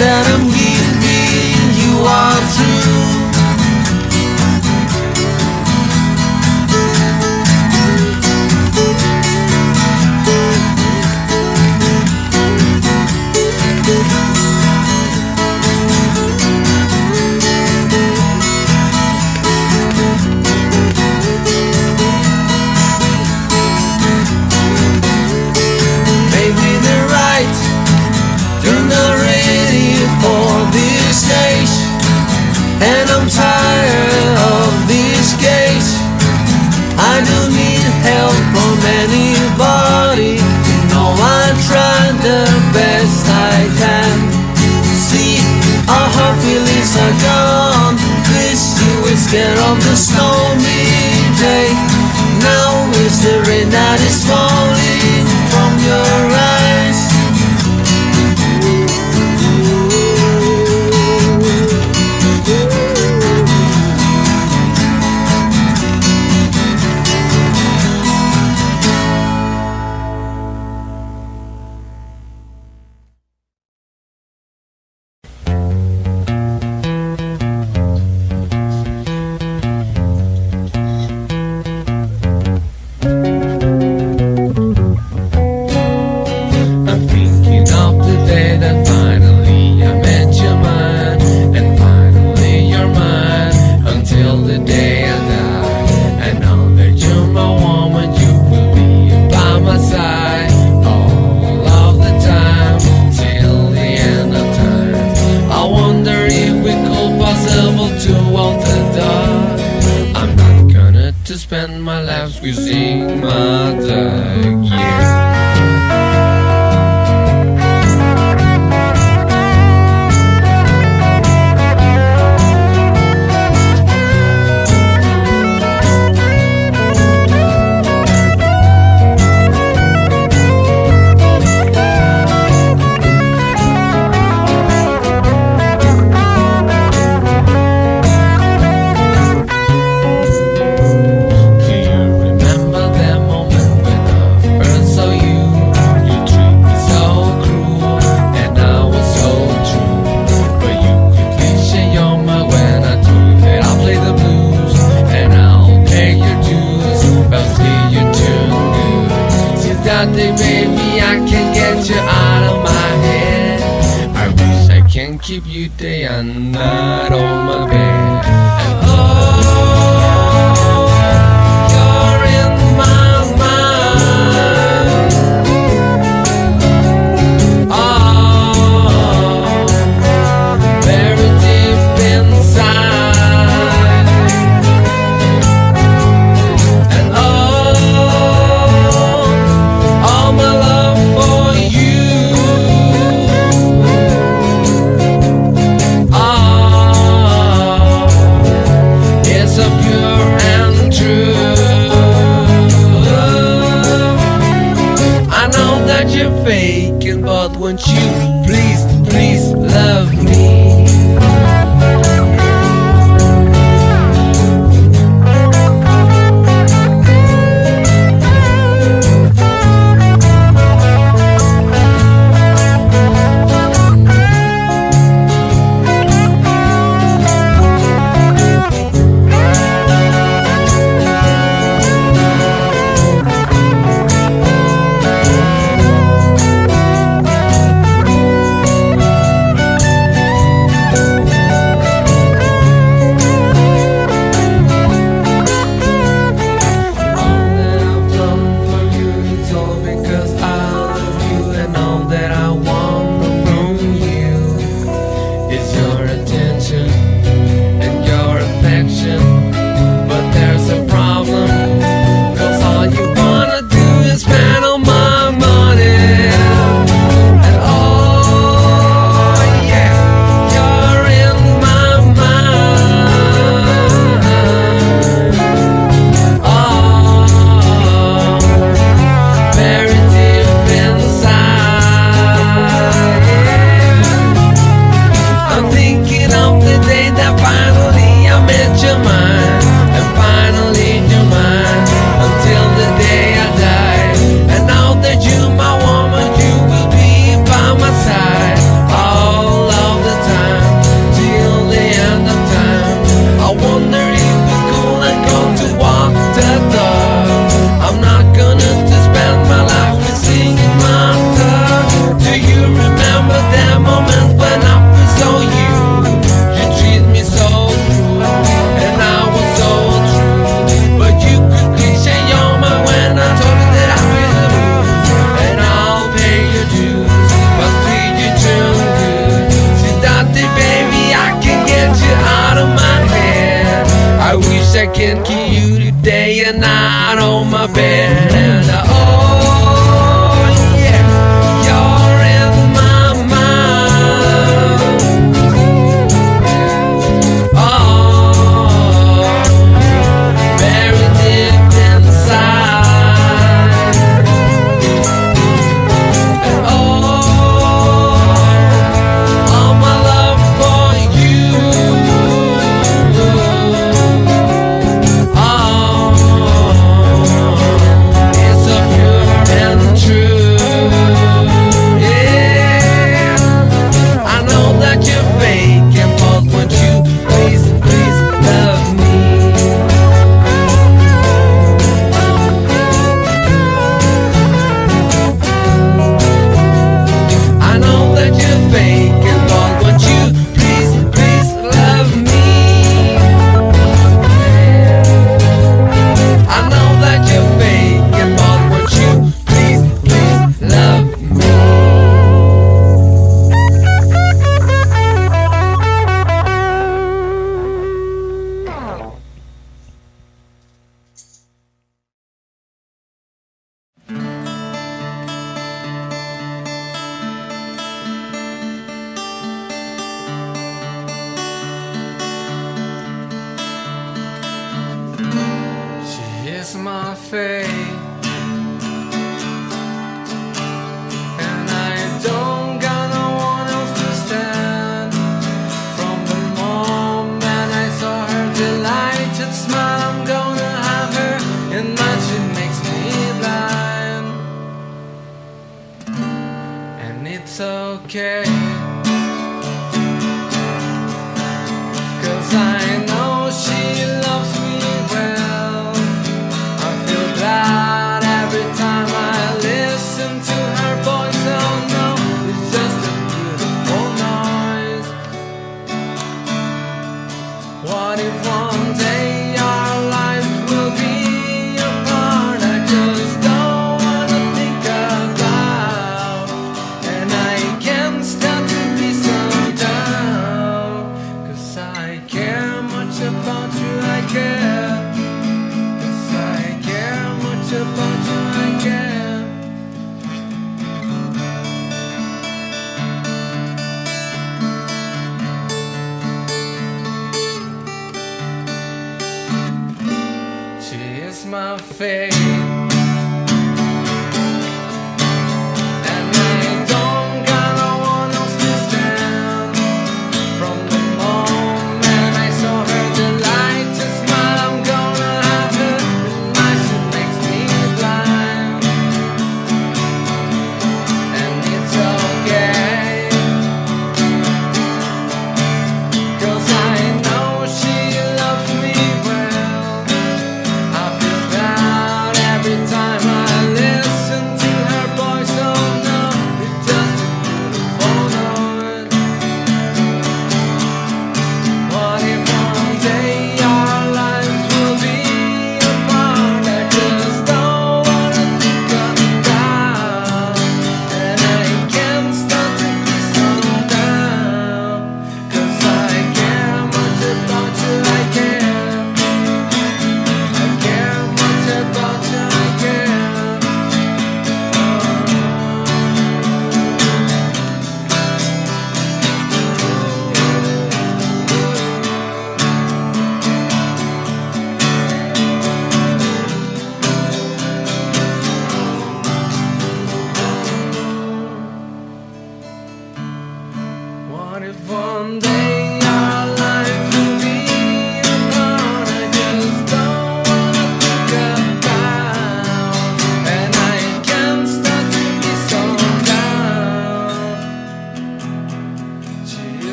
loving ways